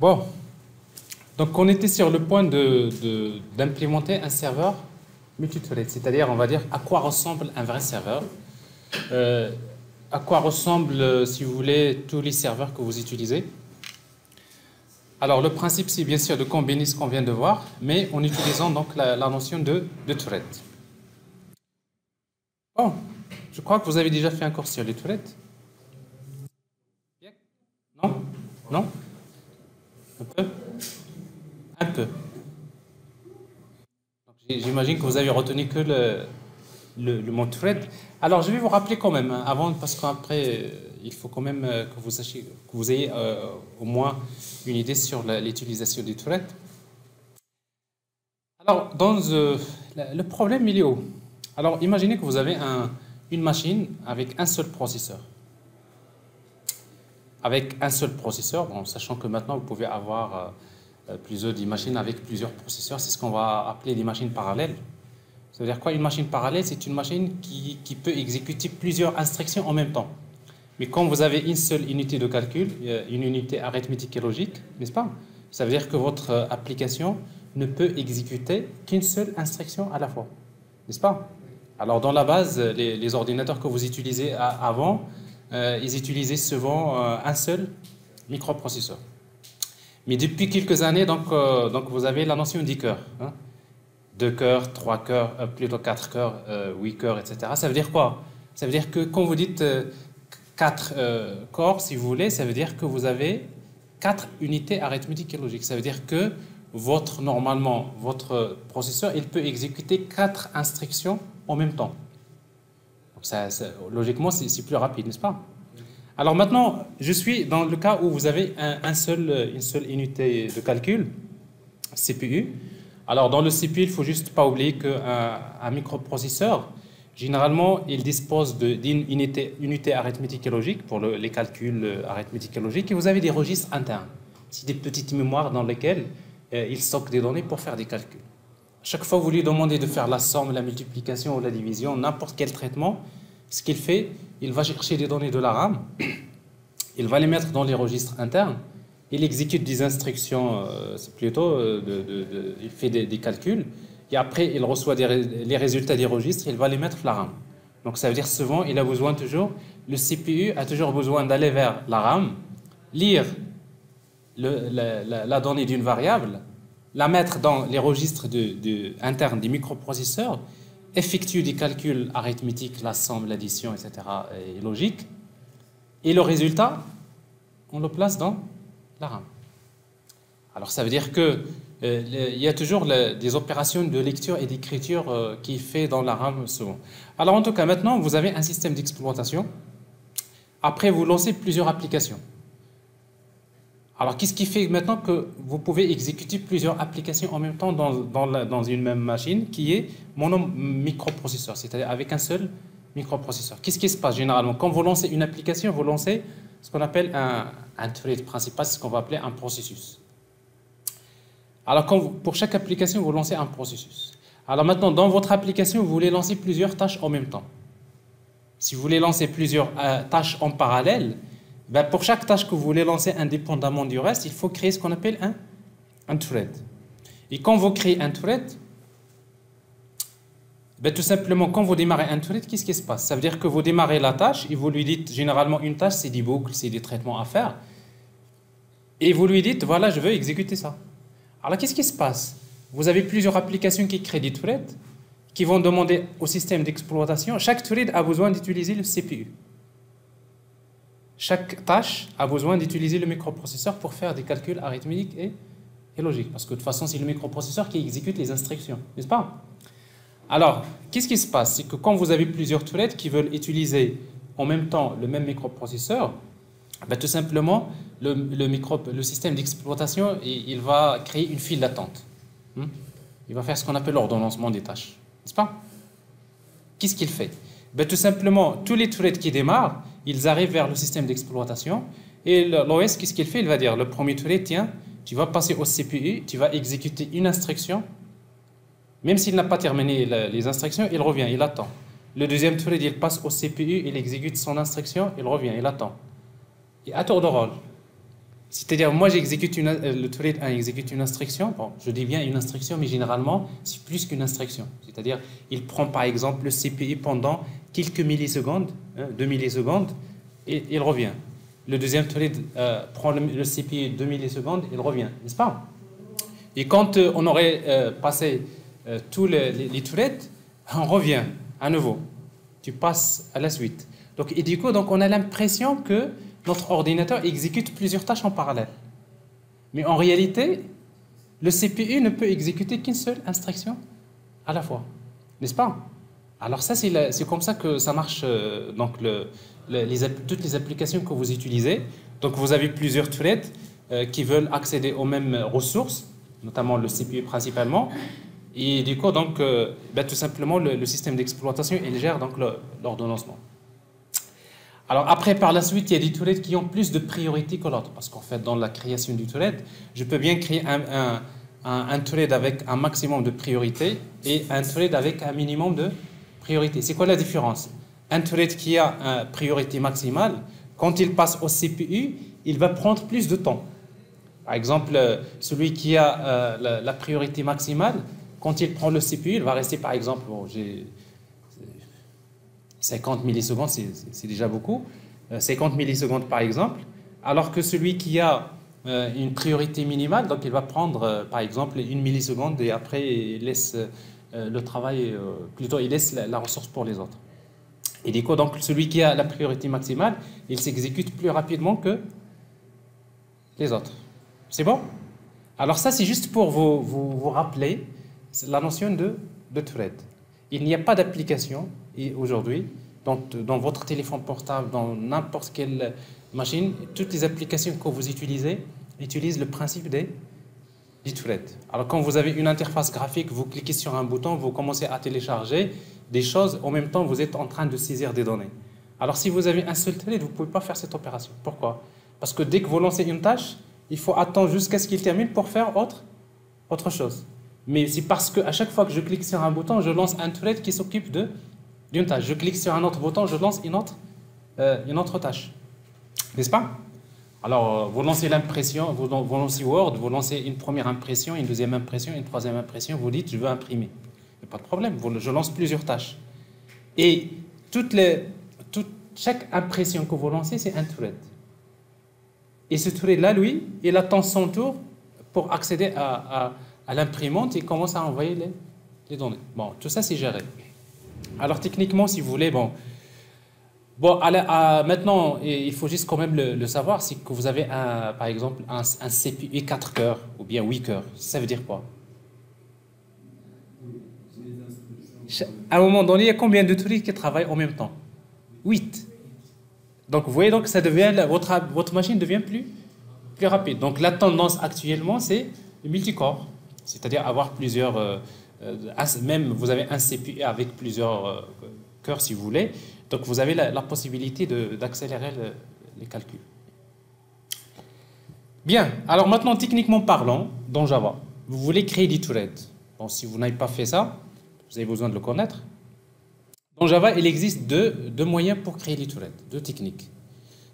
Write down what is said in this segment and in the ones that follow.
Bon, donc on était sur le point d'implémenter de, un serveur multithread, c'est-à-dire on va dire à quoi ressemble un vrai serveur, euh, à quoi ressemblent, si vous voulez, tous les serveurs que vous utilisez. Alors le principe c'est bien sûr de combiner ce qu'on vient de voir, mais en utilisant donc la, notion de, de thread. Bon, je crois que vous avez déjà fait un cours sur les threads. Non? Non? Un peu Un peu. J'imagine que vous avez retenu que le, le, mot thread. Alors, je vais vous rappeler quand même, hein, avant, parce qu'après, euh, il faut quand même euh, que vous, sachiez, que vous ayez euh, au moins une idée sur l'utilisation du thread. Alors, dans, le problème, il est où? Alors, imaginez que vous avez un, une machine avec un seul processeur avec un seul processeur, bon, sachant que maintenant vous pouvez avoir euh, euh, plusieurs machines avec plusieurs processeurs, c'est ce qu'on va appeler des machines parallèles. Ça veut dire quoi Une machine parallèle, c'est une machine qui, qui, peut exécuter plusieurs instructions en même temps. Mais quand vous avez une seule unité de calcul, une unité arithmétique et logique, n'est-ce pas? Ça veut dire que votre euh, application ne peut exécuter qu'une seule instruction à la fois, n'est-ce pas? Alors dans la base, les, les ordinateurs que vous utilisez avant, euh, ils utilisaient souvent euh, un seul microprocesseur. Mais depuis quelques années, donc, euh, donc vous avez la notion de cœurs. Hein. Deux cœurs, trois cœurs, plutôt quatre cœurs, huit cœurs, etc. Ça veut dire quoi? Ça veut dire que quand vous dites quatre corps, si vous voulez, ça veut dire que vous avez quatre unités arithmétiques et logiques. Ça veut dire que votre, normalement, votre processeur, il peut exécuter quatre instructions en même temps logiquement, c'est plus rapide, n'est-ce pas? Alors maintenant, je suis dans le cas où vous avez un, seul, une seule unité de calcul, CPU. Alors dans le CPU, il faut juste pas oublier qu'un un microprocesseur, généralement, il dispose d'une unité, unité, arithmétique et logique pour les calculs euh, arithmétiques et logiques, et vous avez des registres internes. C'est des petites mémoires dans lesquelles euh, il stocke des données pour faire des calculs. Chaque fois que vous lui demandez de faire la somme, la multiplication ou la division, n'importe quel traitement, ce qu'il fait, il va chercher des données de la RAM, il va les mettre dans les registres internes, il exécute des instructions, euh, c'est plutôt, euh, il fait des, calculs, et après il reçoit les résultats des registres, il va les mettre la RAM. Donc ça veut dire souvent, il a besoin toujours, le CPU a toujours besoin d'aller vers la RAM, lire la, donnée d'une variable, la mettre dans les registres internes des microprocesseurs, effectue des calculs arithmétiques, la somme, l'addition, etc., et logique, et le résultat, on le place dans la RAM. Alors ça veut dire que euh, il y a toujours des opérations de lecture et d'écriture euh, qui fait dans la RAM souvent. Alors en tout cas, maintenant, vous avez un système d'exploitation. Après, vous lancez plusieurs applications. Alors, qu'est-ce qui fait maintenant que vous pouvez exécuter plusieurs applications en même temps dans, une même machine qui est mon microprocesseur, c'est-à-dire avec un seul microprocesseur? Qu'est-ce qui se passe généralement? Quand vous lancez une application, vous lancez ce qu'on appelle un, thread principal, ce qu'on va appeler un processus. Alors, pour chaque application, vous lancez un processus. Alors maintenant, dans votre application, vous voulez lancer plusieurs tâches en même temps. Si vous voulez lancer plusieurs euh, tâches en parallèle, ben, pour chaque tâche que vous voulez lancer indépendamment du reste, il faut créer ce qu'on appelle un, thread. Et quand vous créez un thread, ben, tout simplement, quand vous démarrez un thread, qu'est-ce qui se passe? Ça veut dire que vous démarrez la tâche et vous lui dites, généralement, une tâche, c'est des boucles, c'est des traitements à faire. Et vous lui dites, voilà, je veux exécuter ça. Alors, qu'est-ce qui se passe? Vous avez plusieurs applications qui créent des threads, qui vont demander au système d'exploitation, chaque thread a besoin d'utiliser le CPU. Chaque tâche a besoin d'utiliser le microprocesseur pour faire des calculs arithmétiques et, logiques. Parce que de toute façon, c'est le microprocesseur qui exécute les instructions, n'est-ce pas? Alors, qu'est-ce qui se passe? C'est que quand vous avez plusieurs toilettes qui veulent utiliser en même temps le même microprocesseur, ben, tout simplement, le, système d'exploitation, il, va créer une file d'attente. Hmm? Il va faire ce qu'on appelle l'ordonnancement des tâches, n'est-ce pas? Qu'est-ce qu'il fait? Ben, Tout simplement, tous les toilettes qui démarrent, ils arrivent vers le système d'exploitation et l'OS, qu'est-ce qu'il fait? Il va dire, le premier thread, tiens, tu vas passer au CPU, tu vas exécuter une instruction, même s'il n'a pas terminé les instructions, il revient, il attend. Le deuxième thread, il passe au CPU, il exécute son instruction, il revient, il attend. Et à tour de rôle. C'est-à-dire, moi, j'exécute une, euh, le thread exécute une instruction. Bon, je dis bien une instruction, mais généralement, c'est plus qu'une instruction. C'est-à-dire, il prend par exemple le CPI pendant quelques millisecondes, hein, deux millisecondes, et il revient. Le deuxième thread euh, prend le, CPI deux millisecondes, il revient, n'est-ce pas? Et quand euh, on aurait passé tous les, les, on revient à nouveau. Tu passes à la suite. Donc, et du coup, donc, on a l'impression que notre ordinateur exécute plusieurs tâches en parallèle. Mais en réalité, le CPU ne peut exécuter qu'une seule instruction à la fois. N'est-ce pas? Alors ça, c'est comme ça que ça marche, euh, donc toutes les applications que vous utilisez. Donc vous avez plusieurs threads euh, qui veulent accéder aux mêmes ressources, notamment le CPU principalement. Et du coup, donc, euh, ben, tout simplement, le, système d'exploitation, il gère l'ordonnancement. Alors après, par la suite, il y a des threads qui ont plus de priorité que l'autre. Parce qu'en fait, dans la création du thread, je peux bien créer un, un, thread avec un maximum de priorité et un thread avec un minimum de priorité. C'est quoi la différence? Un thread qui a une priorité maximale, quand il passe au CPU, il va prendre plus de temps. Par exemple, celui qui a euh, la, priorité maximale, quand il prend le CPU, il va rester par exemple, bon, j'ai 50 millisecondes, c'est déjà beaucoup. 50 euh, millisecondes par exemple, alors que celui qui a euh, une priorité minimale, donc il va prendre euh, par exemple une milliseconde et après il laisse le travail, plutôt il laisse la, ressource pour les autres. Et du coup, donc celui qui a la priorité maximale, il s'exécute plus rapidement que les autres. C'est bon? Alors ça, c'est juste pour vous, vous, rappeler la notion de, de thread. Il n'y a pas d'application aujourd'hui, dans, dans, votre téléphone portable, dans n'importe quelle machine, toutes les applications que vous utilisez utilisent le principe des, Alors quand vous avez une interface graphique, vous cliquez sur un bouton, vous commencez à télécharger des choses, en même temps vous êtes en train de saisir des données. Alors si vous avez un seul thread, vous ne pouvez pas faire cette opération. Pourquoi? Parce que dès que vous lancez une tâche, il faut attendre jusqu'à ce qu'il termine pour faire autre, autre chose. Mais c'est parce qu'à chaque fois que je clique sur un bouton, je lance un thread qui s'occupe de d'une tâche. Je clique sur un autre bouton, je lance une autre, euh, une autre tâche. N'est-ce pas? Alors, euh, vous lancez l'impression, vous, lancez Word, vous lancez une première impression, une deuxième impression, une troisième impression, vous dites je veux imprimer. A pas de problème, je lance plusieurs tâches. Et chaque impression que vous lancez, c'est un thread. Et ce thread-là, lui, il attend son tour pour accéder à, à, l'imprimante et commence à envoyer les, les données. Bon, tout ça, c'est géré. Alors techniquement, si vous voulez, bon, bon maintenant, il faut juste quand même le, savoir, c'est que vous avez un, par exemple un, un CPU 4 cœurs ou bien 8 cœurs. Ça veut dire quoi? À un moment donné, il y a combien de trucs qui travaillent en même temps? 8. Donc vous voyez, donc ça devient, votre, votre machine devient plus, plus rapide. Donc la tendance actuellement, c'est le multicore, c'est-à-dire avoir plusieurs... Euh, euh, même vous avez un CPU avec plusieurs euh, cœurs si vous voulez, donc vous avez la, possibilité d'accélérer les calculs. Bien, alors maintenant techniquement parlant, dans Java, vous voulez créer des threads. Bon, si vous n'avez pas fait ça, vous avez besoin de le connaître. Dans Java, il existe deux, moyens pour créer des threads, deux techniques.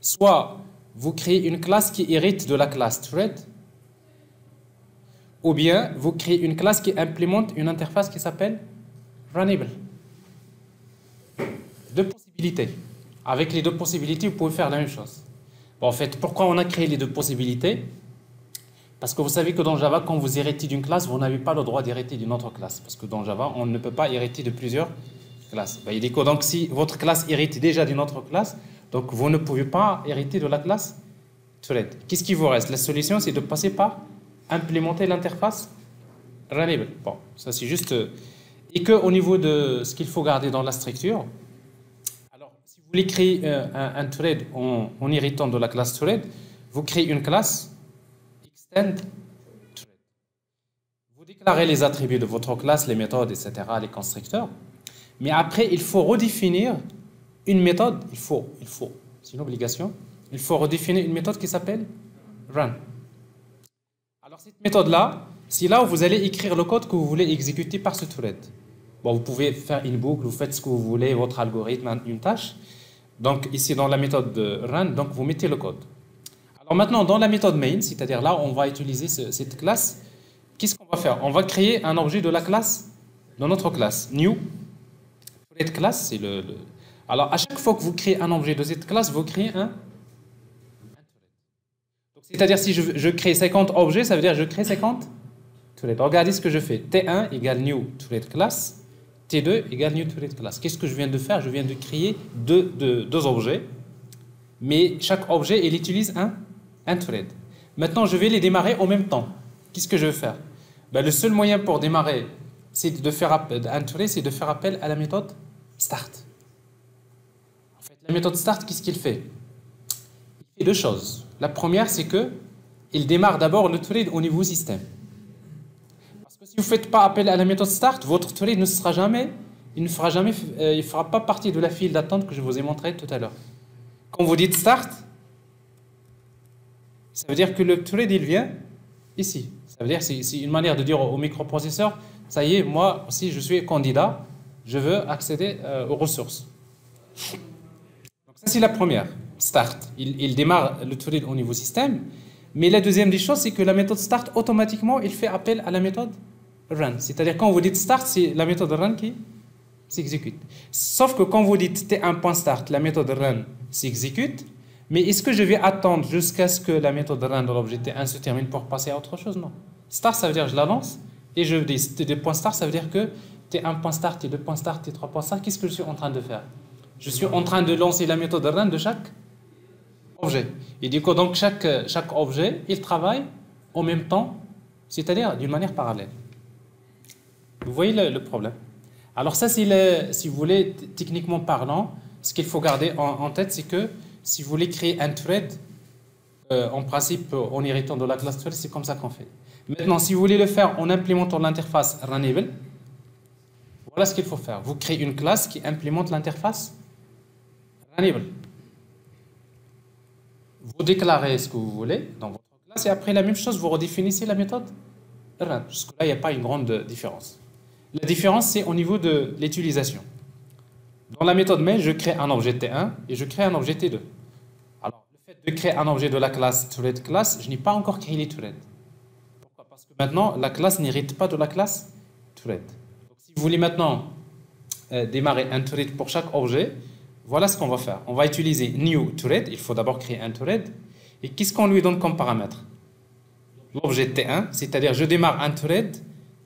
Soit vous créez une classe qui hérite de la classe thread, ou bien vous créez une classe qui implémente une interface qui s'appelle Runnable. Deux possibilités. Avec les deux possibilités, vous pouvez faire la même chose. en fait, pourquoi on a créé les deux possibilités? Parce que vous savez que dans Java, quand vous héritez d'une classe, vous n'avez pas le droit d'hériter d'une autre classe. Parce que dans Java, on ne peut pas hériter de plusieurs classes. Ben, donc, si votre classe hérite déjà d'une autre classe, donc vous ne pouvez pas hériter de la classe thread. Qu'est-ce qui vous reste? La solution, c'est de passer par implémenter l'interface. Bon, ça c'est juste... Euh, et qu'au niveau de ce qu'il faut garder dans la structure, voulez créer euh, un, thread en, en, héritant de la classe thread, vous créez une classe extend thread. Vous déclarez les attributs de votre classe, les méthodes, etc., les constructeurs. Mais après, il faut redéfinir une méthode, il faut, il faut, c'est une obligation, il faut redéfinir une méthode qui s'appelle run cette méthode-là, c'est là où vous allez écrire le code que vous voulez exécuter par ce thread. Bon, vous pouvez faire une boucle, vous faites ce que vous voulez, votre algorithme, une tâche. Donc ici dans la méthode de run, donc vous mettez le code. Alors maintenant, dans la méthode main, c'est-à-dire là, on va utiliser cette classe, qu'est-ce qu'on va faire? On va créer un objet de la classe, dans notre classe, new. Cette classe, c'est le, Alors, à chaque fois que vous créez un objet de cette classe, vous créez un... C'est-à-dire, si je, crée 50 objets, ça veut dire que je crée 50 Regardez ce que je fais. T1 égale new thread class. T2 égale new thread class. Qu'est-ce que je viens de faire? Je viens de créer deux, deux, objets. Mais chaque objet, il utilise un, un thread. Maintenant, je vais les démarrer en même temps. Qu'est-ce que je vais faire? Ben, Le seul moyen pour démarrer c'est de faire appel, un thread, c'est de faire appel à la méthode start. En fait, la méthode start, qu'est-ce qu'il fait? Il fait deux choses. La première, c'est que il démarre d'abord le thread au niveau système vous ne faites pas appel à la méthode start, votre thread ne sera jamais, il ne fera jamais, euh, il fera pas partie de la file d'attente que je vous ai montré tout à l'heure. Quand vous dites start, ça veut dire que le thread il vient ici. Ça veut dire c'est une manière de dire au microprocesseur, ça y est, moi aussi je suis candidat, je veux accéder euh, aux ressources. Ça c'est la première, start. Il, il démarre le thread au niveau système. Mais la deuxième des choses, c'est que la méthode start, automatiquement, il fait appel à la méthode run. C'est-à-dire quand vous dites start, c'est la méthode run qui s'exécute. Sauf que quand vous dites t1.start, la méthode run s'exécute, mais est-ce que je vais attendre jusqu'à ce que la méthode run de l'objet t1 se termine pour passer à autre chose? Non. Start, ça veut dire je la lance, et je dis t2.start, ça veut dire que t1.start, t2.start, t3.start, qu'est-ce que je suis en train de faire? Je suis en train de lancer la méthode run de chaque objet. Et du coup, donc chaque, chaque objet, il travaille en même temps, c'est-à-dire d'une manière parallèle. Vous voyez le, problème Alors ça, si vous voulez, techniquement parlant, ce qu'il faut garder en, tête, c'est que si vous voulez créer un thread, euh, en principe, en héritant de la classe thread, c'est comme ça qu'on fait. Maintenant, si vous voulez le faire en implémentant l'interface Runnable, voilà ce qu'il faut faire. Vous créez une classe qui implémente l'interface Runnable. Vous déclarez ce que vous voulez dans votre classe et après la même chose, vous redéfinissez la méthode Run. Jusque-là, il n'y a pas une grande différence. La différence, c'est au niveau de l'utilisation. Dans la méthode main, je crée un objet T1 et je crée un objet T2. Alors, le fait de créer un objet de la classe thread class, je n'ai pas encore créé les threads. Pourquoi? Parce que maintenant, la classe n'hérite pas de la classe thread. Donc, si vous voulez maintenant euh, démarrer un thread pour chaque objet, voilà ce qu'on va faire. On va utiliser new thread. Il faut d'abord créer un thread. Et qu'est-ce qu'on lui donne comme paramètre? L'objet T1, c'est-à-dire je démarre un thread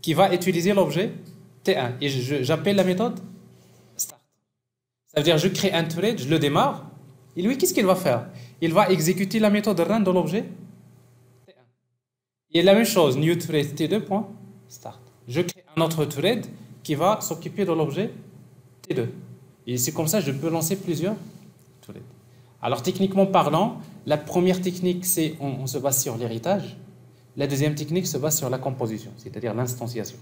qui va utiliser l'objet T1. Et j'appelle la méthode start. Ça veut dire je crée un thread, je le démarre. Et lui, qu'est-ce qu'il va faire? Il va exécuter la méthode run de l'objet T1. Et la même chose, new thread T2. Start. Je crée un autre thread qui va s'occuper de l'objet T2. Et c'est comme ça que je peux lancer plusieurs threads. Alors techniquement parlant, la première technique, c'est on se base sur l'héritage. La deuxième technique se base sur la composition, c'est-à-dire l'instanciation.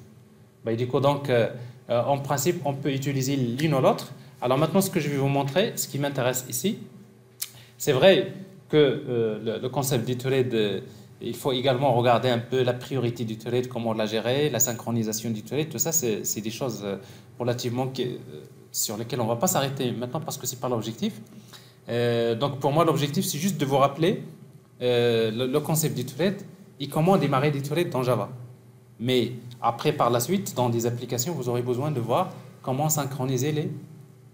Bah, du coup, donc, euh, euh, en principe, on peut utiliser l'une ou l'autre. Alors maintenant, ce que je vais vous montrer, ce qui m'intéresse ici, c'est vrai que euh, le, concept du thread, il faut également regarder un peu la priorité du thread, comment la gérer, la synchronisation du thread, tout ça, c'est des choses relativement sur lesquelles on ne va pas s'arrêter maintenant parce que ce n'est pas l'objectif. donc pour moi, l'objectif, c'est juste de vous rappeler le, concept du thread et comment démarrer des threads dans Java. Mais après, par la suite, dans des applications, vous aurez besoin de voir comment synchroniser les,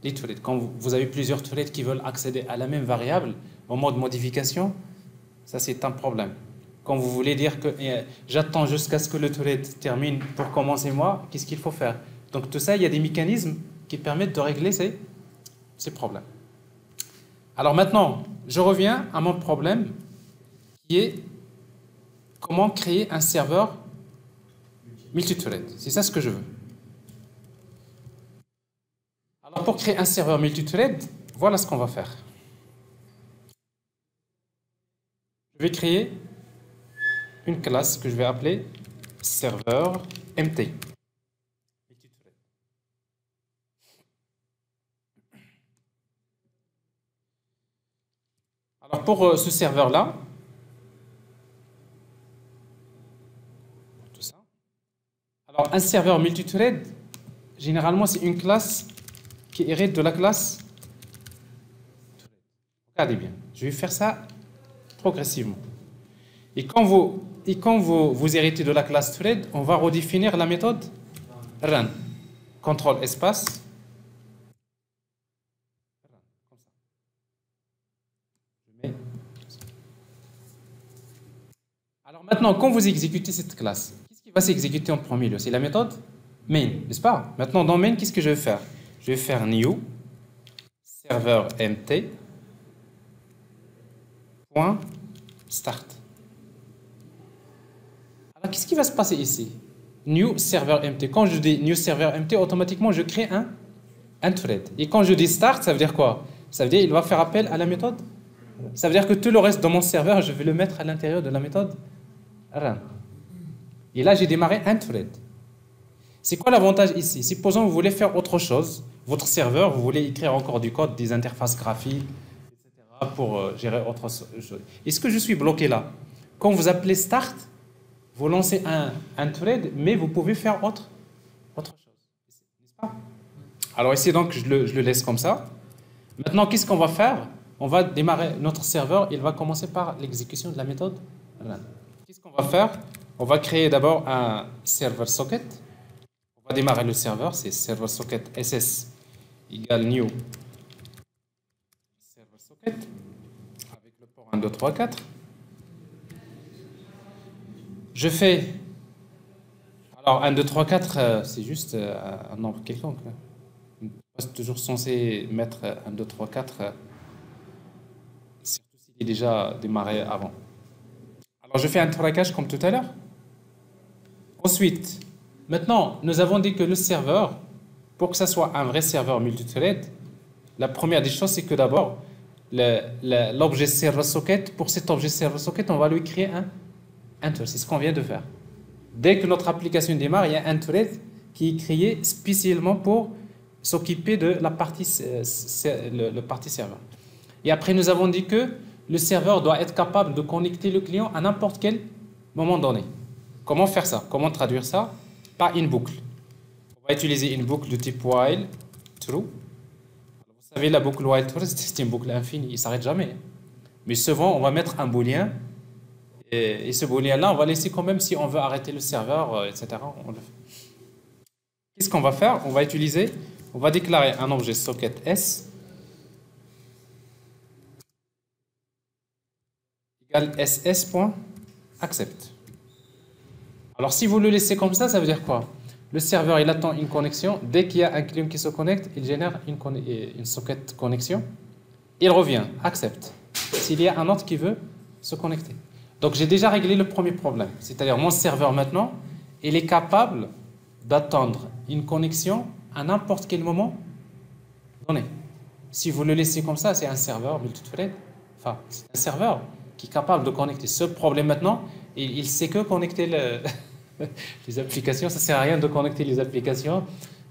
les threads. Quand vous avez plusieurs threads qui veulent accéder à la même variable, au mode modification, ça c'est un problème. Quand vous voulez dire que eh, j'attends jusqu'à ce que le thread termine pour commencer moi, qu'est-ce qu'il faut faire? Donc tout ça, il y a des mécanismes qui permettent de régler ces, ces problèmes. Alors maintenant, je reviens à mon problème qui est comment créer un serveur multithread. C'est ça ce que je veux. Alors pour créer un serveur multithread, voilà ce qu'on va faire. Je vais créer une classe que je vais appeler serveur MT. Alors pour euh, ce serveur-là, Alors, un serveur multithread, généralement, c'est une classe qui hérite de la classe. Regardez bien, je vais faire ça progressivement. Et quand vous, vous héritez de la classe thread, on va redéfinir la méthode run. Contrôle espace. Alors maintenant, quand vous exécutez cette classe, va s'exécuter en premier lieu C'est la méthode main, n'est-ce pas? Maintenant, dans main, qu'est-ce que je vais faire? Je vais faire new serveur mt start. Alors, qu'est-ce qui va se passer ici? New server mt. Quand je dis new server mt, automatiquement, je crée un, un thread. Et quand je dis start, ça veut dire quoi? Ça veut dire qu'il va faire appel à la méthode? Ça veut dire que tout le reste de mon serveur, je vais le mettre à l'intérieur de la méthode. Et là, j'ai démarré un thread. C'est quoi l'avantage ici? Supposons que vous voulez faire autre chose. Votre serveur, vous voulez écrire encore du code, des interfaces graphiques, etc. pour euh, gérer autre chose. Est-ce que je suis bloqué là? Quand vous appelez start, vous lancez un, thread, mais vous pouvez faire autre, autre chose. Alors ici, donc, je le laisse comme ça. Maintenant, qu'est-ce qu'on va faire? On va démarrer notre serveur. Il va commencer par l'exécution de la méthode Qu'est-ce qu'on va faire? On va créer d'abord un server socket va démarrer le serveur, c'est server socket ss égale new server socket avec le port 1, 2, 3, 4. Je fais. Alors 1, 2, 3, 4, c'est juste euh, un nombre quelconque. C'est toujours censé mettre 1, 2, 3, 4, surtout s'il est déjà démarré avant. Alors je fais un traquage comme tout à l'heure. Ensuite, Maintenant, nous avons dit que le serveur, pour que ça soit un vrai serveur multithread, la première des choses, c'est que d'abord, l'objet server socket, pour cet objet server socket, on va lui créer un, thread. C'est ce qu'on vient de faire. Dès que notre application démarre, il y a un thread qui est créé spécialement pour s'occuper de la partie, le, partie serveur. Et après, nous avons dit que le serveur doit être capable de connecter le client à n'importe quel moment donné. Comment faire ça? Comment traduire ça? Pas une boucle. On va utiliser une boucle de type while true. Vous savez, la boucle while true, c'est une boucle infinie, il ne s'arrête jamais. Mais souvent, on va mettre un boolean, et, ce boolean-là, on va laisser quand même si on veut arrêter le serveur, euh, etc. Qu'est-ce qu'on va faire? On va utiliser, on va déclarer un objet socket S égale ss.accept. Alors si vous le laissez comme ça, ça veut dire quoi? Le serveur, il attend une connexion. Dès qu'il y a un client qui se connecte, il génère une, une socket connexion. Il revient, accepte. S'il y a un autre qui veut se connecter. Donc j'ai déjà réglé le premier problème. C'est-à-dire mon serveur maintenant, il est capable d'attendre une connexion à n'importe quel moment donné. Si vous le laissez comme ça, c'est un serveur multithread. Enfin, c'est un serveur qui est capable de connecter. Ce problème maintenant, il, il sait que connecter le, les applications, ça ne sert à rien de connecter les applications,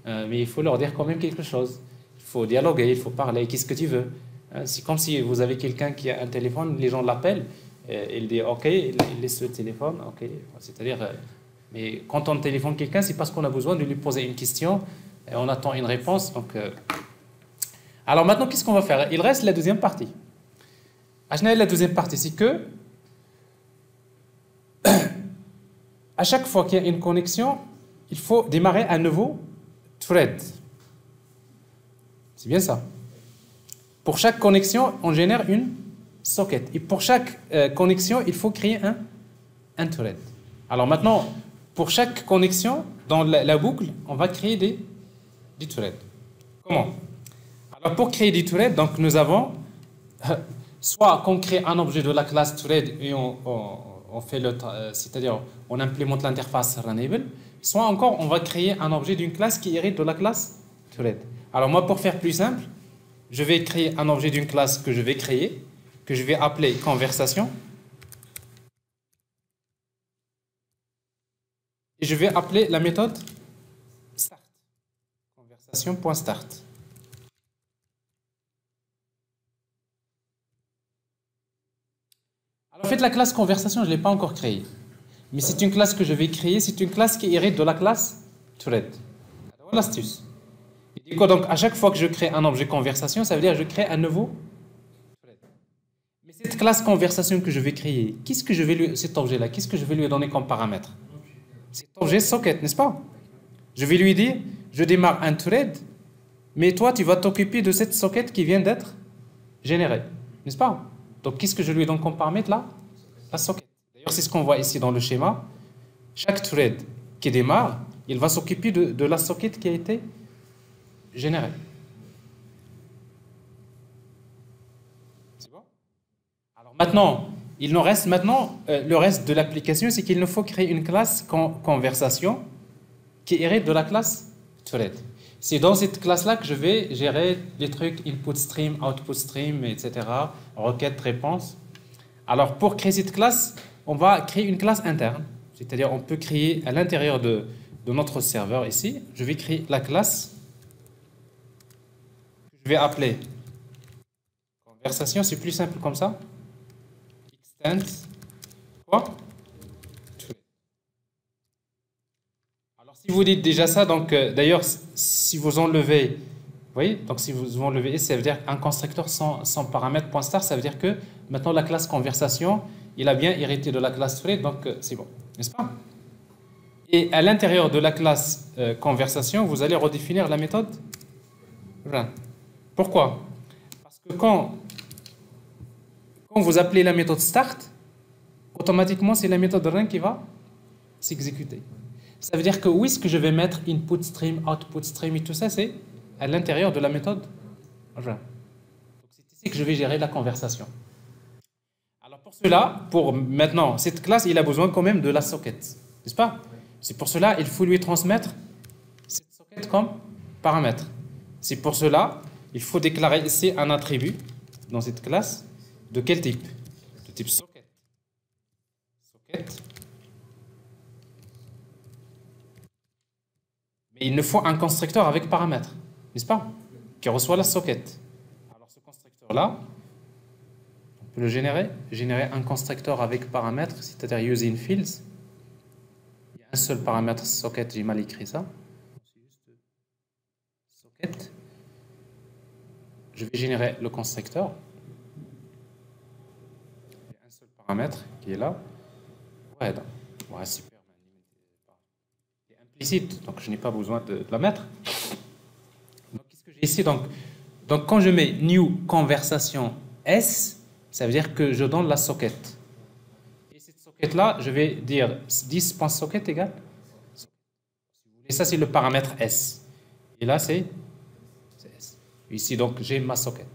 euh, mais il faut leur dire quand même quelque chose. Il faut dialoguer, il faut parler. Qu'est-ce que tu veux hein, C'est comme si vous avez quelqu'un qui a un téléphone, les gens l'appellent, il dit OK, il laisse le téléphone, OK. C'est-à-dire, euh, mais quand on téléphone quelqu'un, c'est parce qu'on a besoin de lui poser une question et on attend une réponse. Donc, euh. Alors maintenant, qu'est-ce qu'on va faire? Il reste la deuxième partie. La deuxième partie, c'est que à chaque fois qu'il y a une connexion, il faut démarrer un nouveau thread. C'est bien ça. Pour chaque connexion, on génère une socket. Et pour chaque euh, connexion, il faut créer un, un thread. Alors maintenant, pour chaque connexion, dans la, boucle, on va créer des, des threads. Comment? Alors pour créer des threads, donc nous avons euh, soit qu'on crée un objet de la classe thread et on fait le, euh, c'est-à-dire on implémente l'interface Runable, soit encore on va créer un objet d'une classe qui hérite de la classe thread. Alors moi pour faire plus simple, je vais créer un objet d'une classe que je vais créer, que je vais appeler conversation. Et je vais appeler la méthode start. Conversation.start. En fait, la classe conversation, je ne l'ai pas encore créée. Mais c'est une classe que je vais créer, c'est une classe qui hérite de la classe thread. Voilà l'astuce. Donc, à chaque fois que je crée un objet conversation, ça veut dire que je crée un nouveau thread. Mais cette classe conversation que je vais créer, qu'est-ce que je vais lui, cet objet-là, qu'est-ce que je vais lui donner comme paramètre? Cet objet socket, n'est-ce pas? Je vais lui dire, je démarre un thread, mais toi, tu vas t'occuper de cette socket qui vient d'être générée, n'est-ce pas? Donc, qu'est-ce que je lui donne comme paramètre là? La socket. D'ailleurs, c'est ce qu'on voit ici dans le schéma. Chaque thread qui démarre, il va s'occuper de, la socket qui a été générée. Maintenant, il nous reste maintenant euh, le reste de l'application, c'est qu'il nous faut créer une classe conversation qui hérite de la classe thread. C'est dans cette classe-là que je vais gérer les trucs input stream, output stream, etc., requête, réponse. Alors pour créer cette classe, on va créer une classe interne, c'est-à-dire on peut créer à l'intérieur de, notre serveur ici, je vais créer la classe je vais appeler conversation, c'est plus simple comme ça. Quoi Alors si vous dites déjà ça, donc euh, d'ailleurs si vous enlevez, vous voyez, donc si vous enlevez, ça veut dire un constructeur sans, sans paramètre point star, ça veut dire que maintenant la classe conversation, il a bien hérité de la classe thread, donc euh, c'est bon, n'est-ce pas? Et à l'intérieur de la classe euh, conversation, vous allez redéfinir la méthode run. Pourquoi? Parce que quand quand vous appelez la méthode start, automatiquement, c'est la méthode run qui va s'exécuter. Ça veut dire que où est-ce que je vais mettre input stream, output stream et tout ça, c'est à l'intérieur de la méthode c'est ici que je vais gérer la conversation. Alors pour cela, pour maintenant, cette classe, il a besoin quand même de la socket, n'est-ce pas? C'est pour cela, il faut lui transmettre cette socket comme paramètre. C'est pour cela, il faut déclarer ici un attribut dans cette classe de quel type? De type socket. Socket. Il nous faut un constructeur avec paramètres, n'est-ce pas Qui reçoit la socket. Alors ce constructeur-là, on peut le générer. Générer un constructeur avec paramètres, c'est-à-dire using fields. Il y a un seul paramètre socket, j'ai mal écrit ça. Socket. Je vais générer le constructeur paramètre qui est là. Ouais, donc, donc je n'ai pas besoin de, la mettre. Donc, qu'est-ce que j'ai ici? Donc, donc, quand je mets new conversation S, ça veut dire que je donne la socket. Et cette socket-là, je vais dire 10.socket égale. Et ça, c'est le paramètre S. Et là, c'est S. Ici, donc, j'ai ma socket.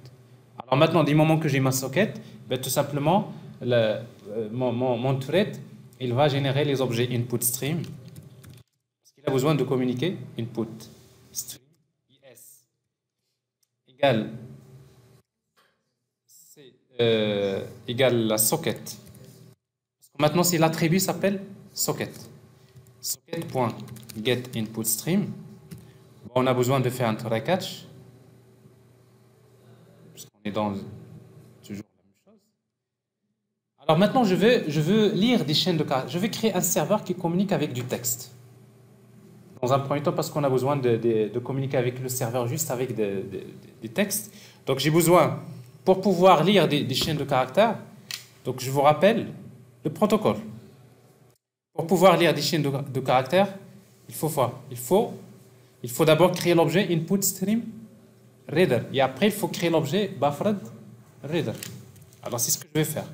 Alors maintenant, du moment que j'ai ma socket, ben, tout simplement, le, euh, mon, mon, thread, il va générer les objets input stream. Qu'il a besoin de communiquer input stream is égale, euh, égale la socket. maintenant, si l'attribut s'appelle socket, socket.get input stream, on a besoin de faire un try catch. Puisqu'on est dans alors maintenant, je veux, je veux lire des chaînes de caractères. Je vais créer un serveur qui communique avec du texte. Dans un premier temps, parce qu'on a besoin de, de, communiquer avec le serveur juste avec des textes. Donc j'ai besoin, pour pouvoir lire des, chaînes de caractères, donc je vous rappelle le protocole. Pour pouvoir lire des chaînes de, caractères, il faut quoi Il faut, il faut d'abord créer l'objet input stream reader. Et après, il faut créer l'objet buffered reader. Alors c'est ce que je vais faire.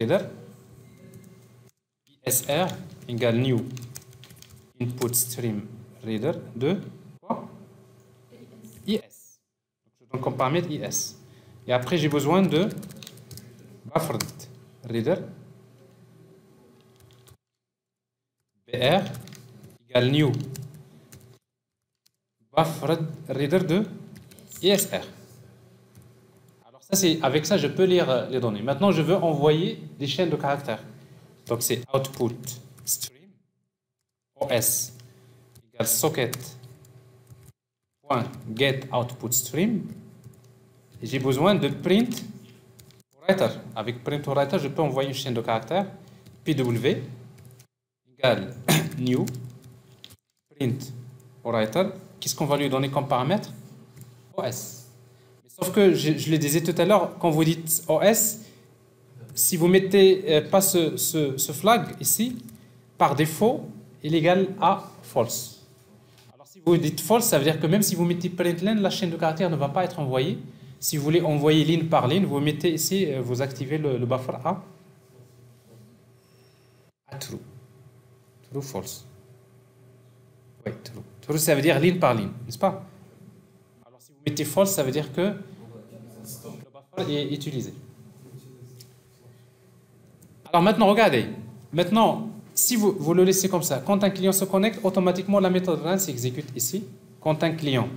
reader ISR égale new input stream reader de quoi? IS. Donc, on paramètre IS. Et après, j'ai besoin de buffered reader BR égale new buffered reader de ISR avec ça, je peux lire euh, les données. Maintenant, je veux envoyer des chaînes de caractères. Donc, c'est output stream os égale socket get output stream. J'ai besoin de print writer. Avec print writer, je peux envoyer une chaîne de caractères pw égale new print writer. Qu'est-ce qu'on va lui donner comme paramètre? OS. Sauf que je, je le disais tout à l'heure, quand vous dites OS, si vous mettez euh, pas ce, flag ici, par défaut, il est égal à false. Alors si vous dites false, ça veut dire que même si vous mettez println, la chaîne de caractères ne va pas être envoyée. Si vous voulez envoyer ligne par ligne, vous mettez ici, euh, vous activez le, le buffer à, à true. True, false. Oui, true. True, ça veut dire ligne par ligne, n'est-ce pas? Alors si vous mettez false, ça veut dire que le buffer est utilisé. Alors maintenant, regardez. Maintenant, si vous, le laissez comme ça, quand un client se connecte, automatiquement la méthode run s'exécute ici. Quand un client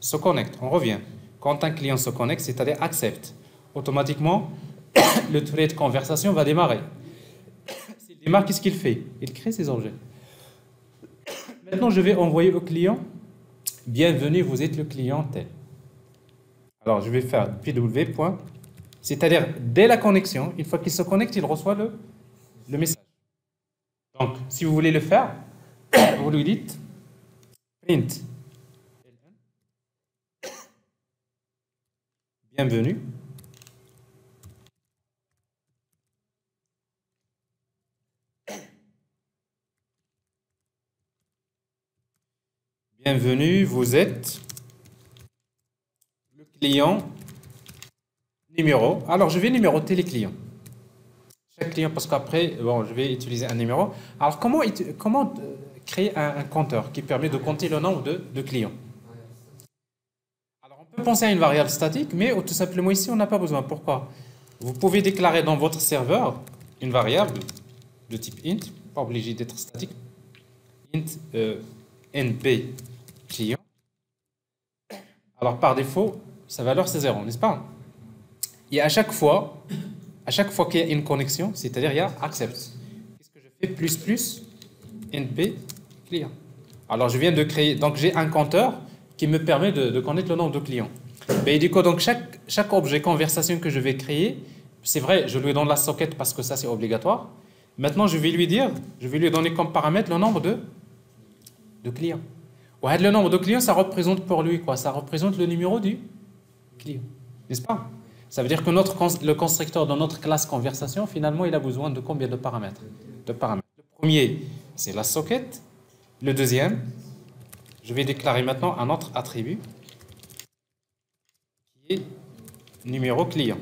se connecte, on revient. Quand un client se connecte, c'est-à-dire accepte, automatiquement, le thread de conversation va démarrer. S'il démarre, qu'est-ce qu'il fait? Il crée ses objets. Maintenant, je vais envoyer au client Bienvenue, vous êtes le client tel. Alors, je vais faire pw. C'est-à-dire, dès la connexion, une fois qu'il se connecte, il reçoit le, message. Donc, si vous voulez le faire, vous lui dites print bienvenue. Bienvenue, vous êtes le client numéro. Alors, je vais numéroter les clients. Chaque client, parce qu'après, bon, je vais utiliser un numéro. Alors, comment, euh, créer un, compteur qui permet de compter le nombre de, clients? Alors, on peut penser à une variable statique, mais tout simplement ici, on n'a pas besoin. Pourquoi? Vous pouvez déclarer dans votre serveur une variable de type int, pas obligé d'être statique, int euh, np client. Alors, par défaut, sa valeur, c'est 0, n'est-ce pas? Et à chaque fois, à chaque fois qu'il y a une connexion, c'est-à-dire il y a accept. Qu'est-ce que je fais Plus plus? Np client. Alors je viens de créer, donc j'ai un compteur qui me permet de, connaître le nombre de clients. Et du coup, donc chaque, chaque objet conversation que je vais créer, c'est vrai, je lui donne la socket parce que ça c'est obligatoire. Maintenant, je vais lui dire, je vais lui donner comme paramètre le nombre de, de clients. Ouais, le nombre de clients, ça représente pour lui quoi? Ça représente le numéro du client, n'est-ce pas? Ça veut dire que le constructeur dans notre classe conversation, finalement, il a besoin de combien de paramètres, de paramètres. Le premier, c'est la socket. Le deuxième, je vais déclarer maintenant un autre attribut qui est numéro client.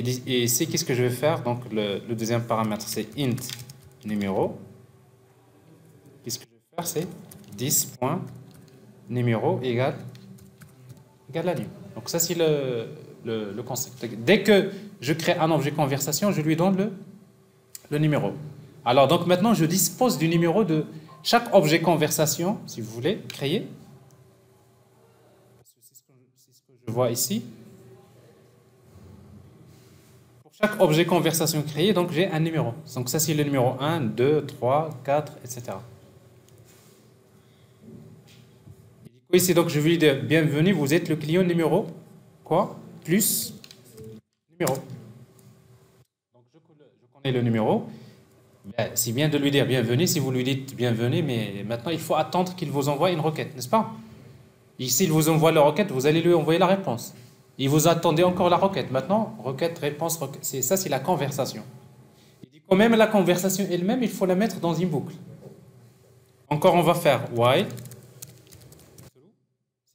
Et, ici, qu'est-ce que je vais faire? Donc, le, deuxième paramètre, c'est int numéro. Qu'est-ce que je vais faire? C'est 10.numéro égale, égale à Donc, ça, c'est le, le, concept. Dès que je crée un objet conversation, je lui donne le, numéro. Alors donc maintenant, je dispose du numéro de chaque objet conversation, si vous voulez, créer. C'est ce, que je vois ici. Pour chaque objet conversation créé, donc j'ai un numéro. Donc ça, c'est le numéro 1, 2, 3, 4, etc. ici, donc, je lui dire, bienvenue, vous êtes le client numéro quoi? Plus numéro. Donc je, connais le numéro. c'est bien de lui dire bienvenue si vous lui dites bienvenue, mais maintenant il faut attendre qu'il vous envoie une requête, n'est-ce pas? S'il vous envoie la requête, vous allez lui envoyer la réponse. Et vous attendez encore la requête. Maintenant, requête, réponse, requête. Ça c'est la conversation. Il dit quand même la conversation elle-même, il faut la mettre dans une boucle. Encore, on va faire while.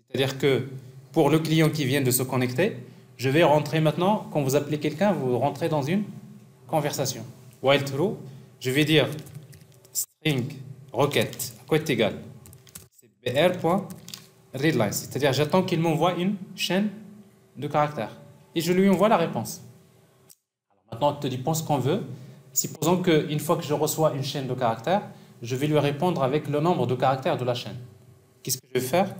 C'est-à-dire que pour le client qui vient de se connecter, je vais rentrer maintenant, quand vous appelez quelqu'un, vous rentrez dans une conversation. While true, je vais dire string requête, à quoi est égal C'est br.readline, c'est-à-dire j'attends qu'il m'envoie une chaîne de caractères. Et je lui envoie la réponse. Maintenant, on te dit, pense qu'on veut. Supposons qu'une fois que je reçois une chaîne de caractères, je vais lui répondre avec le nombre de caractères de la chaîne. Qu'est-ce que je vais faire?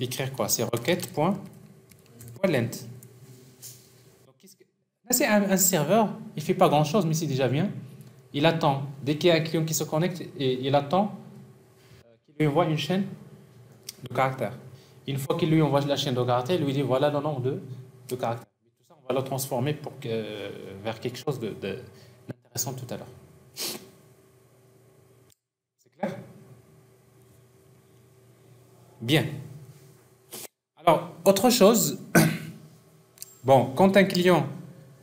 écrire quoi? C'est requête.lent. Là, c'est un, serveur, il ne fait pas grand-chose, mais c'est déjà bien. Il attend, dès qu'il y a un client qui se connecte, et il attend euh, qu'il lui envoie une chaîne de caractères. Une fois qu'il lui envoie la chaîne de caractères, il lui dit voilà le nombre de, de caractères. Tout ça, on va le transformer pour que, euh, vers quelque chose d'intéressant de, tout à l'heure. C'est clair? Bien. Autre chose, bon, quand un client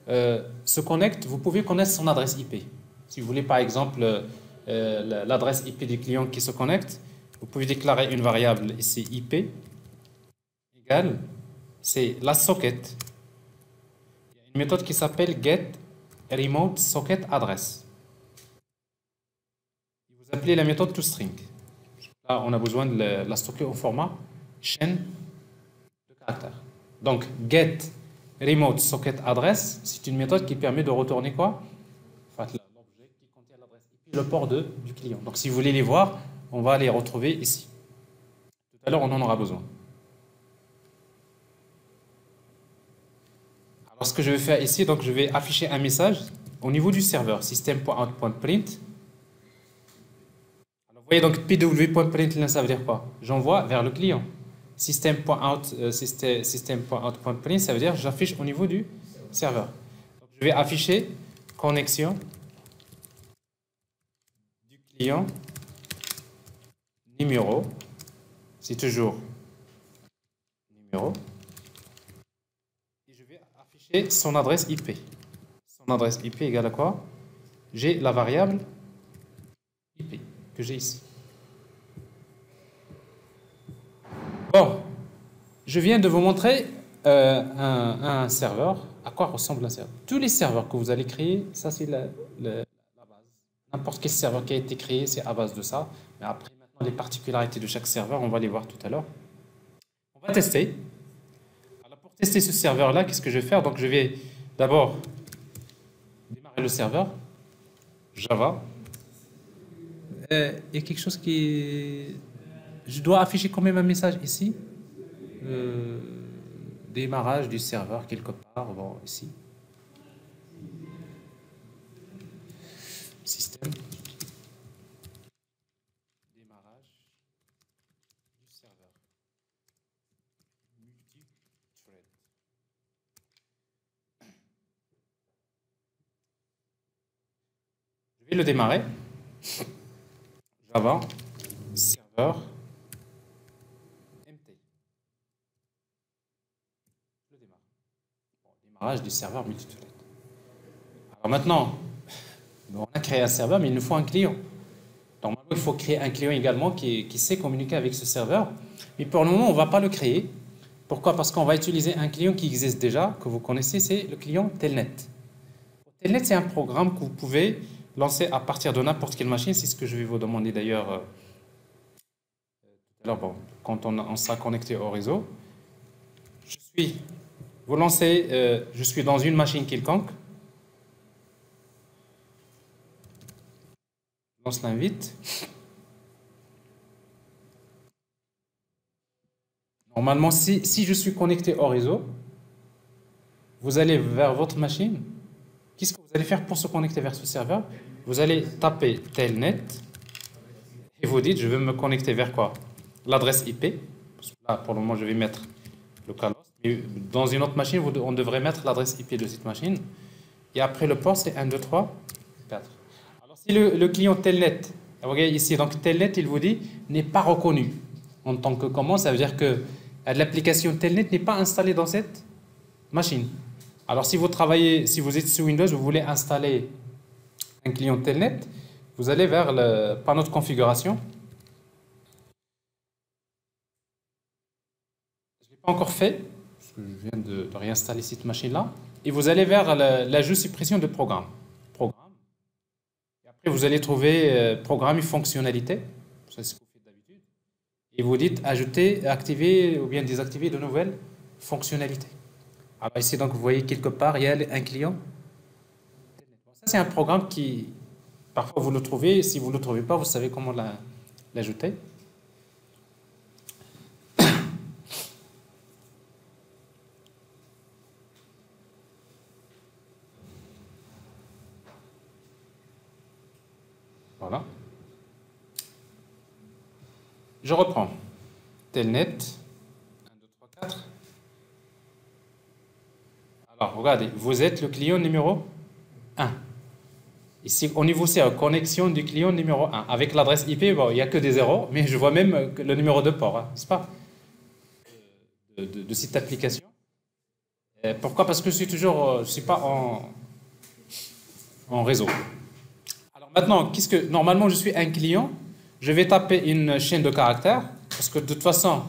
euh, se connecte, vous pouvez connaître son adresse IP. Si vous voulez, par exemple, euh, l'adresse IP du client qui se connecte, vous pouvez déclarer une variable ici IP égale, c'est la socket. Il y a une méthode qui s'appelle get. Vous appelez la méthode toString. Là, on a besoin de la stocker au format chaîne Donc, get remote socket address, c'est une méthode qui permet de retourner quoi? L'objet qui contient l'adresse IP, le port de, du client. Donc, si vous voulez les voir, on va les retrouver ici. Tout à l'heure, on en aura besoin. Alors, ce que je vais faire ici, donc je vais afficher un message au niveau du serveur, system.out.print. vous voyez donc pw.print, ça veut dire quoi? J'envoie vers le client. System.out, euh, system.out.print, ça veut dire j'affiche au niveau du serveur. Je vais afficher connexion du client numéro, c'est toujours numéro, et je vais afficher son adresse IP. Son adresse IP égale à quoi? J'ai la variable IP que j'ai ici. Bon, je viens de vous montrer euh, un, serveur. À quoi ressemble un serveur? Tous les serveurs que vous allez créer, ça c'est la, base. N'importe quel serveur qui a été créé, c'est à base de ça. Mais après, les particularités de chaque serveur, on va les voir tout à l'heure. On va tester. Alors pour tester ce serveur-là, qu'est-ce que je vais faire? Donc je vais d'abord démarrer le serveur, Java. Euh, il y a quelque chose qui... Je dois afficher quand même un message ici. Euh, démarrage du serveur quelque part, bon, ici. Système. vais le démarrer. Java, serveur, MT. Le démarre. Démarrage du serveur multithread. Alors maintenant, on a créé un serveur, mais il nous faut un client. Normalement, il faut créer un client également qui, sait communiquer avec ce serveur. Mais pour le moment, on ne va pas le créer. Pourquoi? Parce qu'on va utiliser un client qui existe déjà, que vous connaissez, c'est le client Telnet. Telnet, c'est un programme que vous pouvez lancer à partir de n'importe quelle machine. C'est ce que je vais vous demander d'ailleurs euh, tout quand on, sera connecté au réseau. Je suis, vous lancez, euh, je suis dans une machine quelconque. Je lance l'invite. Normalement, si, si je suis connecté au réseau, vous allez vers votre machine. Qu'est-ce que vous allez faire pour se connecter vers ce serveur? Vous allez taper telnet et vous dites je veux me connecter vers quoi? L'adresse IP. Là, pour le moment, je vais mettre. Dans une autre machine, on devrait mettre l'adresse IP de cette machine. Et après, le port, c'est 1, 2, 3, 4. Alors, si le, client telnet, vous voyez ici, donc telnet, il vous dit n'est pas reconnu en tant que comment, ça veut dire que l'application telnet n'est pas installée dans cette machine. Alors, si vous travaillez, si vous êtes sous Windows, vous voulez installer un client Telnet, vous allez vers le panneau de configuration. Je ne l'ai pas encore fait, je viens de, réinstaller cette machine-là. Et vous allez vers l'ajout suppression de programme. Programme. Et après, vous allez trouver euh, programme et fonctionnalité. C'est ce que vous faites d'habitude. Et vous dites ajouter, activer ou bien désactiver de nouvelles fonctionnalités. Alors ici, donc, vous voyez quelque part, il y a un client c'est un programme qui, parfois vous le trouvez, si vous ne le trouvez pas, vous savez comment l'ajouter. Je reprends. Telnet. 1, 2, 3, 4. Alors, regardez, vous êtes le client numéro 1. Ici, au niveau c'est connexion du client numéro 1. Avec l'adresse IP, il n'y a que des zéros, mais je vois même le numéro de port, hein, n'est-ce pas? De, de, cette application. pourquoi? Parce que je suis euh, suis pas en, en réseau. Alors maintenant, qu'est-ce que normalement je suis un client, je vais taper une chaîne de caractères parce que de toute façon,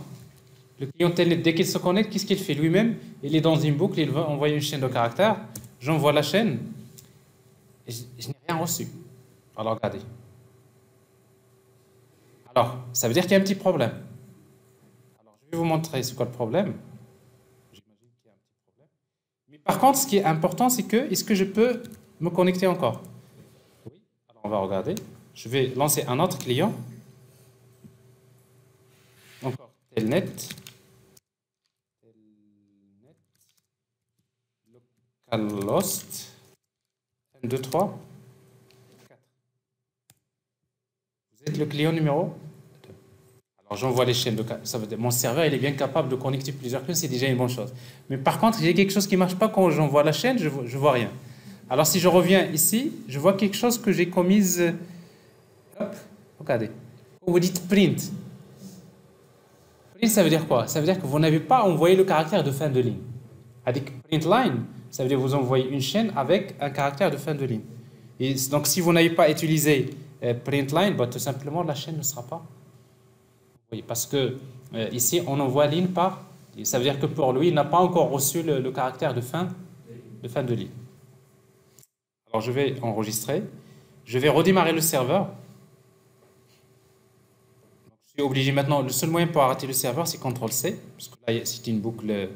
le client dès qu'il se connecte, qu'est-ce qu'il fait lui-même? Il est dans une boucle, il va envoyer une chaîne de caractères. J'envoie la chaîne et je, n'ai rien reçu. Alors regardez. Alors, ça veut dire qu'il y a un petit problème. Alors, je vais vous montrer c'est quoi le problème. J'imagine qu'il y a un petit problème. Mais par contre, ce qui est important, c'est que, est-ce que je peux me connecter encore? Oui. Alors, on va regarder. Je vais lancer un autre client. Encore telnet. Telnet. Localhost. 1, 2, 3, 4. Vous êtes le client numéro 2. Alors j'envoie les chaînes ça veut dire, Mon serveur il est bien capable de connecter plusieurs clients, c'est déjà une bonne chose. Mais par contre, j'ai quelque chose qui ne marche pas quand j'envoie la chaîne, je ne vois rien. Alors si je reviens ici, je vois quelque chose que j'ai commise. Regardez. Vous dites print. Print, ça veut dire quoi? Ça veut dire que vous n'avez pas envoyé le caractère de fin de ligne. Avec print line, ça veut dire que vous envoyez une chaîne avec un caractère de fin de ligne. Donc, si vous n'avez pas utilisé euh, print line, bah, tout simplement, la chaîne ne sera pas. Oui, parce que euh, ici, on envoie ligne par. Ça veut dire que pour lui, il n'a pas encore reçu le, caractère de fin de ligne. Alors, je vais enregistrer. Je vais redémarrer le serveur. Obligé maintenant. Le seul moyen pour arrêter le serveur, c'est CTRL-C, parce que là, c'est une boucle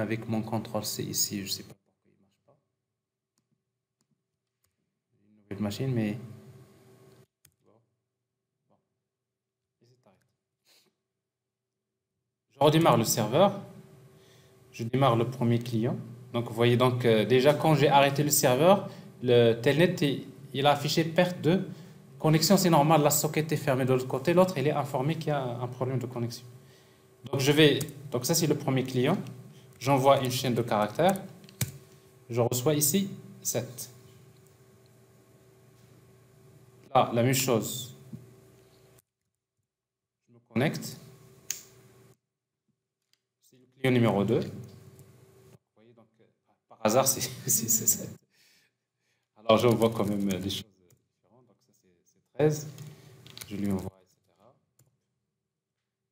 avec mon contrôle C ici, je sais pas pourquoi il ne marche pas. Une nouvelle machine, mais... Je redémarre le serveur. Je démarre le premier client. Donc vous voyez donc euh, déjà quand j'ai arrêté le serveur, le telnet il a affiché perte de connexion. C'est normal, la socket est fermée de l'autre côté. L'autre il est informé qu'il y a un problème de connexion. Donc je vais donc ça c'est le premier client. J'envoie une chaîne de caractères. Je reçois ici 7. Là, la même chose. Je me connecte. C'est le client numéro 2. Vous voyez, donc, par hasard, c'est 7. Alors, j'envoie quand même des choses différentes. Donc, ça, c'est 13. Je lui envoie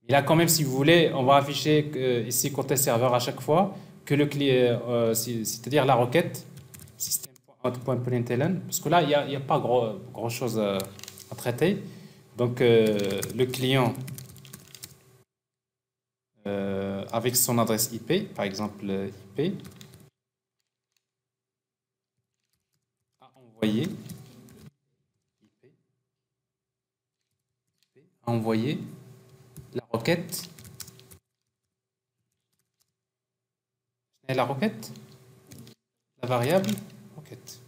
il a quand même, si vous voulez, on va afficher ici côté serveur à chaque fois que le client, euh, c'est-à-dire la requête système.out.println, parce que là, il n'y a, pas grand, chose à, traiter. Donc, euh, le client euh, avec son adresse IP, par exemple IP, a envoyé la requête. la requête La variable requête.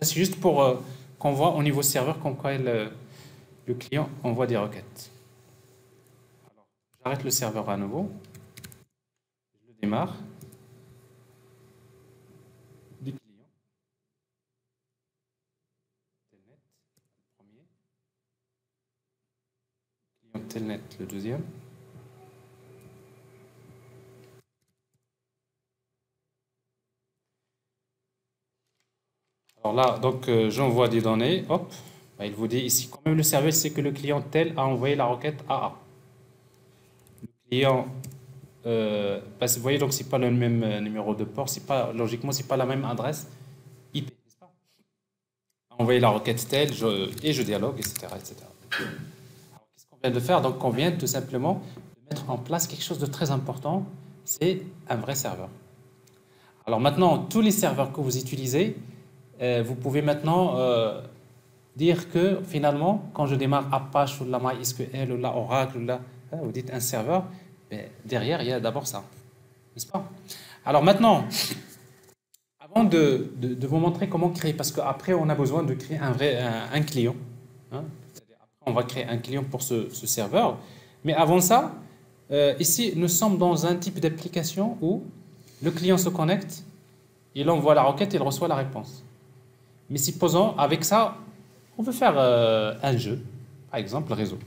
c'est juste pour euh, qu'on voit au niveau serveur comme quoi euh, le client envoie des requêtes. J'arrête le serveur à nouveau. Je le démarre. Telnet, le deuxième. Alors là, donc euh, j'envoie des données, hop, bah, il vous dit ici quand même le service, c'est que le client tel a envoyé la requête AA. Le client, euh, vous voyez donc c'est pas le même euh, numéro de port, c'est pas logiquement c'est pas la même adresse IP, n'est-ce pas? A envoyé la requête telle, et je dialogue, etc., etc de faire, donc on vient tout simplement de mettre en place quelque chose de très important, c'est un vrai serveur. Alors maintenant, tous les serveurs que vous utilisez, euh, vous pouvez maintenant euh, dire que finalement, quand je démarre Apache ou la MySQL ou la Oracle, ou la, hein, vous dites un serveur, ben, derrière, il y a d'abord ça. N'est-ce pas? Alors maintenant, avant de, de, vous montrer comment créer, parce qu'après, on a besoin de créer un vrai un, client. Hein, on va créer un client pour ce, serveur. Mais avant ça, euh, ici, nous sommes dans un type d'application où le client se connecte il envoie la requête, il reçoit la réponse. Mais supposons, avec ça, on veut faire euh, un jeu, par exemple, le réseau.